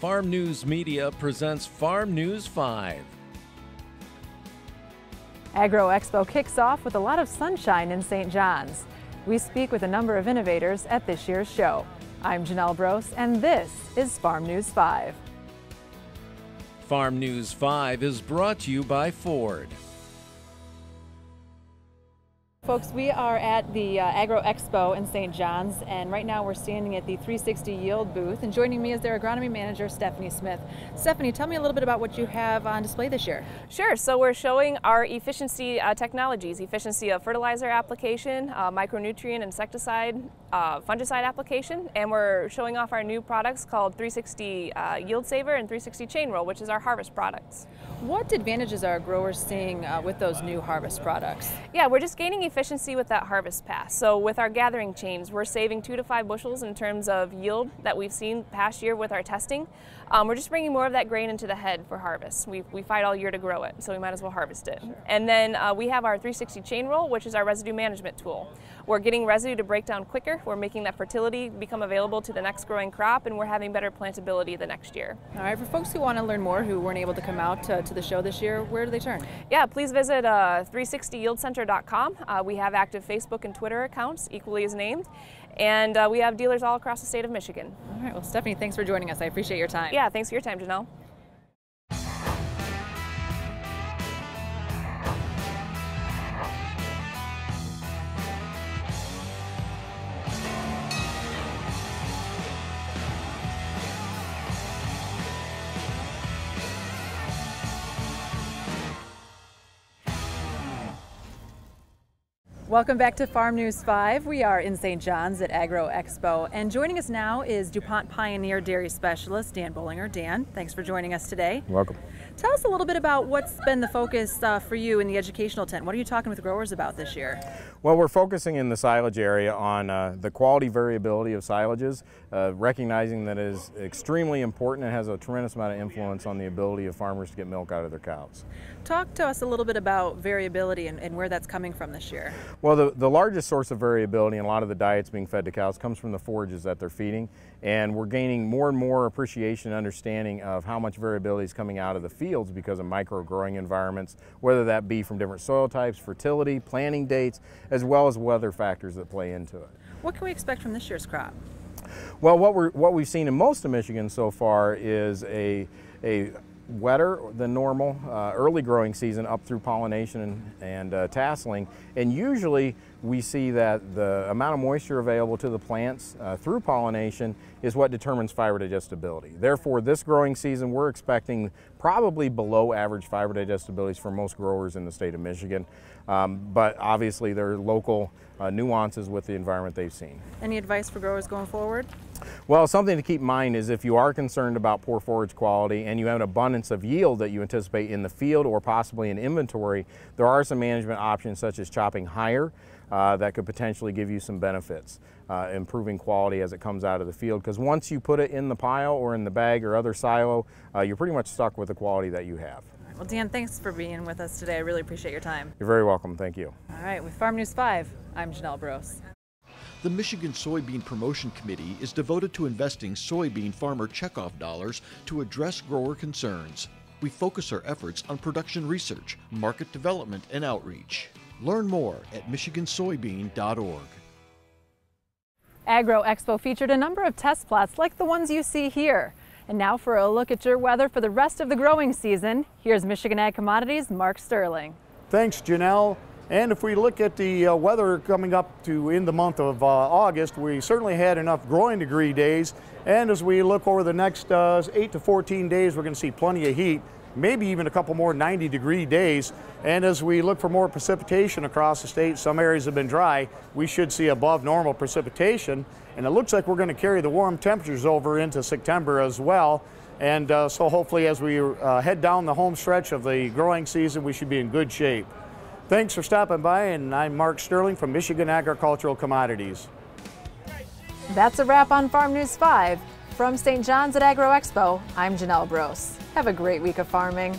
Farm News Media presents Farm News 5. Agro Expo kicks off with a lot of sunshine in St. John's. We speak with a number of innovators at this year's show. I'm Janelle Brose, and this is Farm News 5. Farm News 5 is brought to you by Ford. Folks, we are at the uh, Agro Expo in St. John's, and right now we're standing at the 360 Yield booth. And joining me is their agronomy manager, Stephanie Smith. Stephanie, tell me a little bit about what you have on display this year. Sure. So we're showing our efficiency uh, technologies, efficiency of fertilizer application, uh, micronutrient insecticide, uh, fungicide application, and we're showing off our new products called 360 uh, Yield Saver and 360 Chain Roll, which is our harvest products. What advantages are growers seeing uh, with those new harvest products? Yeah, we're just gaining efficiency with that harvest pass. So with our gathering chains, we're saving two to five bushels in terms of yield that we've seen past year with our testing. Um, we're just bringing more of that grain into the head for harvest. We, we fight all year to grow it, so we might as well harvest it. And then uh, we have our 360 chain roll, which is our residue management tool. We're getting residue to break down quicker. We're making that fertility become available to the next growing crop, and we're having better plantability the next year. All right, for folks who want to learn more who weren't able to come out to, to the show this year, where do they turn? Yeah, please visit uh, 360yieldcenter.com. We have active Facebook and Twitter accounts, equally as named. And uh, we have dealers all across the state of Michigan. All right, well, Stephanie, thanks for joining us. I appreciate your time. Yeah, thanks for your time, Janelle. Welcome back to Farm News 5. We are in St. John's at Agro Expo, and joining us now is DuPont Pioneer Dairy Specialist Dan Bollinger. Dan, thanks for joining us today. welcome. Tell us a little bit about what's been the focus uh, for you in the educational tent. What are you talking with growers about this year? Well, we're focusing in the silage area on uh, the quality variability of silages, uh, recognizing that it is extremely important and has a tremendous amount of influence on the ability of farmers to get milk out of their cows. Talk to us a little bit about variability and, and where that's coming from this year. Well, the, the largest source of variability in a lot of the diets being fed to cows comes from the forages that they're feeding, and we're gaining more and more appreciation and understanding of how much variability is coming out of the fields because of micro growing environments, whether that be from different soil types, fertility, planting dates, as well as weather factors that play into it. What can we expect from this year's crop? Well, what, we're, what we've seen in most of Michigan so far is a, a wetter than normal uh, early growing season up through pollination and, and uh, tasseling. And usually we see that the amount of moisture available to the plants uh, through pollination is what determines fiber digestibility. Therefore, this growing season, we're expecting probably below average fiber digestibilities for most growers in the state of Michigan. Um, but obviously, there are local uh, nuances with the environment they've seen. Any advice for growers going forward? Well, something to keep in mind is if you are concerned about poor forage quality and you have an abundance of yield that you anticipate in the field or possibly in inventory, there are some management options such as chopping higher uh, that could potentially give you some benefits, uh, improving quality as it comes out of the field. Because once you put it in the pile or in the bag or other silo, uh, you're pretty much stuck with the quality that you have. Well, Dan, thanks for being with us today. I really appreciate your time. You're very welcome. Thank you. All right, with Farm News 5, I'm Janelle Brose. The Michigan Soybean Promotion Committee is devoted to investing soybean farmer checkoff dollars to address grower concerns. We focus our efforts on production research, market development, and outreach. Learn more at michigansoybean.org. Agro Expo featured a number of test plots like the ones you see here. And now for a look at your weather for the rest of the growing season, here's Michigan Ag Commodities' Mark Sterling. Thanks, Janelle. And if we look at the uh, weather coming up to in the month of uh, August, we certainly had enough growing degree days. And as we look over the next uh, 8 to 14 days, we're going to see plenty of heat maybe even a couple more 90 degree days. And as we look for more precipitation across the state, some areas have been dry, we should see above normal precipitation. And it looks like we're going to carry the warm temperatures over into September as well. And uh, so hopefully as we uh, head down the home stretch of the growing season, we should be in good shape. Thanks for stopping by, and I'm Mark Sterling from Michigan Agricultural Commodities. That's a wrap on Farm News 5. From St. John's at Agro Expo, I'm Janelle Brose. Have a great week of farming.